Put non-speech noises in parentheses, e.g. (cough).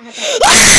I had to. (laughs)